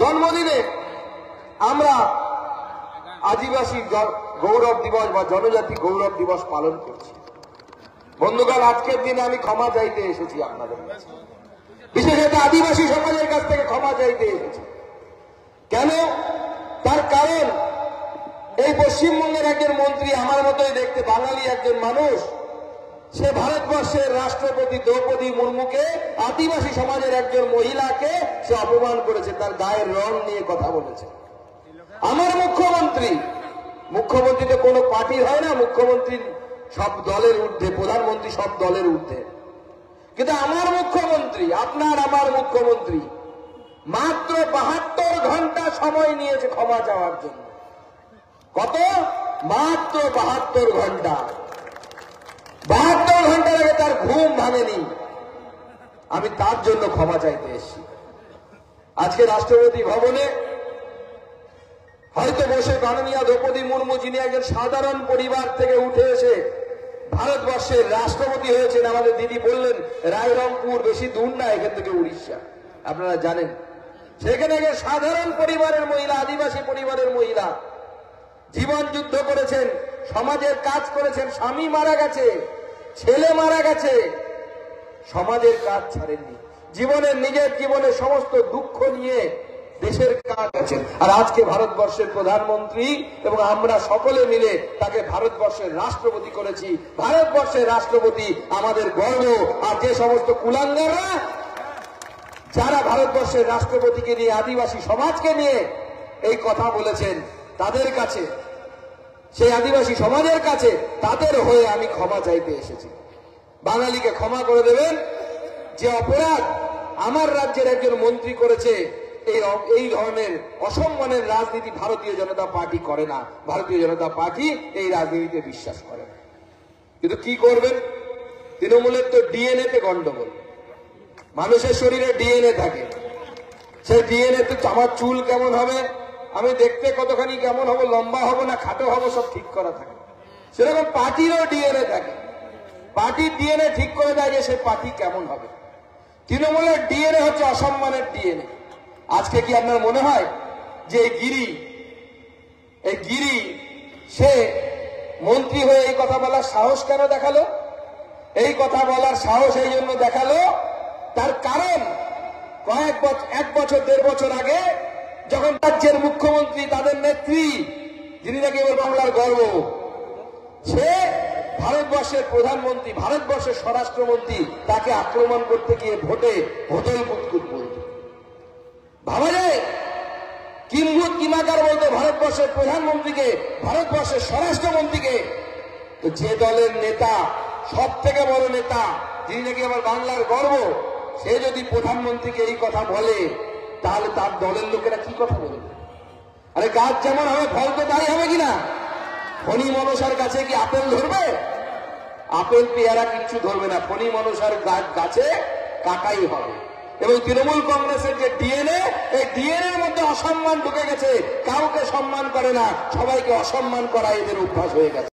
জন্মদিনে আমরা আদিবাসী গৌরব দিবস বা জনজাতি গৌরব দিবস পালন করছি। বন্ধুগণ, আজকের দিনে আমি ক্ষমা চাইতে এসেছি আপনাদের বিশেষত আদিবাসী সমাজের কাছ থেকে ক্ষমা চাইতে এসেছি। কেন? তার কারণ, এই পশ্চিমবঙ্গের একজন মন্ত্রী আমার মতোই দেখতে বাঙালি একজন মানুষ। সে ভারতবর্ষের রাষ্ট্রপতি দ্রৌপদী মুর্মুকে, আদিবাসী সমাজের একজন মহিলাকে সে অপমান করেছে, তার গায়ের রং নিয়ে কথা বলেছে। আমার মুখ্যমন্ত্রী মুখ্যমন্ত্রী তো কোনো পার্টির হয় না মুখ্যমন্ত্রী সব দলের ঊর্ধ্বে, প্রধানমন্ত্রী সব দলের ঊর্ধ্বে। কিন্তু আমার মুখ্যমন্ত্রী, আপনার আমার মুখ্যমন্ত্রী, মাত্র বাহাত্তর ঘণ্টা সময় নিয়েছে ক্ষমা চাওয়ার জন্য। কত? মাত্র বাহাত্তর ঘণ্টা। বাহাত্তর ঘণ্টা আগে তার ঘুম ভাঙেনি। আমি তার জন্য ক্ষমা চাইতে এসেছি। আজকে রাষ্ট্রপতি ভবনে হয়তো বসে মাননীয় দ্রৌপদী মুর্মু যিনি একজন সাধারণ পরিবার থেকে উঠে এসে ভারতবর্ষের রাষ্ট্রপতি হয়েছেন, আমাদের দিদি বললেন রায়রংপুর বেশি দূর না, এখান থেকে উড়িষ্যা। আপনারা জানেন, সেখানে একজন সাধারণ পরিবারের মহিলা, আদিবাসী পরিবারের মহিলা, জীবন যুদ্ধ করেছেন, সমাজের কাজ করেছেন, স্বামী মারা গেছে। ছেলে মারা গেছে। সমাজের কাজ ছাড়েননি। জীবনের, নিজের জীবনের সমস্ত দুঃখ নিয়ে দেশের কাজ আছেন। আর আজকে ভারতবর্ষের প্রধানমন্ত্রী এবং আমরা সকলে মিলে তাকে ভারতবর্ষের রাষ্ট্রপতি করেছি। ভারতবর্ষের রাষ্ট্রপতি আমাদের গর্ব। আর যে সমস্ত কুলাঙ্গারা যারা ভারতবর্ষের রাষ্ট্রপতিকে নিয়ে, আদিবাসী সমাজকে নিয়ে এই কথা বলেছেন, তাদের কাছে সেই আদিবাসী সমাজের কাছে তাদের হয়ে আমি ক্ষমা চাইতে এসেছি। বাঙালিকে ক্ষমা করে দেবেন। যে অপরাধ আমার রাজ্যের একজন মন্ত্রী করেছে, এই এই ধরনের অসম্মানের রাজনীতি ভারতীয় জনতা পার্টি করে না। ভারতীয় জনতা পার্টি এই রাজনীতিতে বিশ্বাস করে না। কিন্তু কি করবেন? তৃণমূলের তো ডিএনএ তে গন্ডগোল। মানুষের শরীরে ডিএনএ থাকে। সেই ডিএনএ তে আমার চুল কেমন হবে? আমি দেখতে কতখানি কেমন হব, লম্বা হব না খাটো হব, সব ঠিক করা থাকে। সেরকম পার্টিরও ডিএনএ থাকে। পার্টির ডিএনএ ঠিক করে দেয় যে সে পার্টি কেমন হবে। তৃণমূলের ডিএনএ হচ্ছে অসম্মানের ডিএনএ আজকে কি আপনার মনে হয় যে গিরি, এই গিরি, সে মন্ত্রী হয়ে এই কথা বলার সাহস কেন দেখাল? এই কথা বলার সাহস এই জন্য দেখাল। তার কারণ কয়েক বছর এক বছর, দেড় বছর আগে যখন রাজ্যের মুখ্যমন্ত্রী, তাদের নেত্রী, যিনি নাকি এবার বাংলার গর্ব, সে ভারতবর্ষের প্রধানমন্ত্রী, ভারতবর্ষের স্বরাষ্ট্রমন্ত্রী, তাকে আক্রমণ করতে গিয়ে ভোটে হোটেল কুতকুত বলতো ভাবা যায় কিম্ভূত কিমাকার বলতো ভারতবর্ষের প্রধানমন্ত্রীকে, ভারতবর্ষের স্বরাষ্ট্রমন্ত্রীকে, তো যে দলের নেতা সব থেকে বড় নেতা, যিনি নাকি আমার বাংলার গর্ব, সে যদি প্রধানমন্ত্রীকে এই কথা বলে তাহলে তার দলের লোকেরা কি কথা বলবে? আরে গাছ যেমন হবে, ফল তো তাই হবে কিনা? ফণি মনসার কাছে কি আপেল ধরবে? আপেল পেয়ারা কিচ্ছু ধরবে না। ফণি মনসার গাছ গাছে কাকাই হবে। এবং তৃণমূল কংগ্রেসের যে ডিএনএ এই ডিএনএ এর মধ্যে অসম্মান ঢুকে গেছে। কাউকে সম্মান করে না, সবাইকে অসম্মান করা এদের অভ্যাস হয়ে গেছে।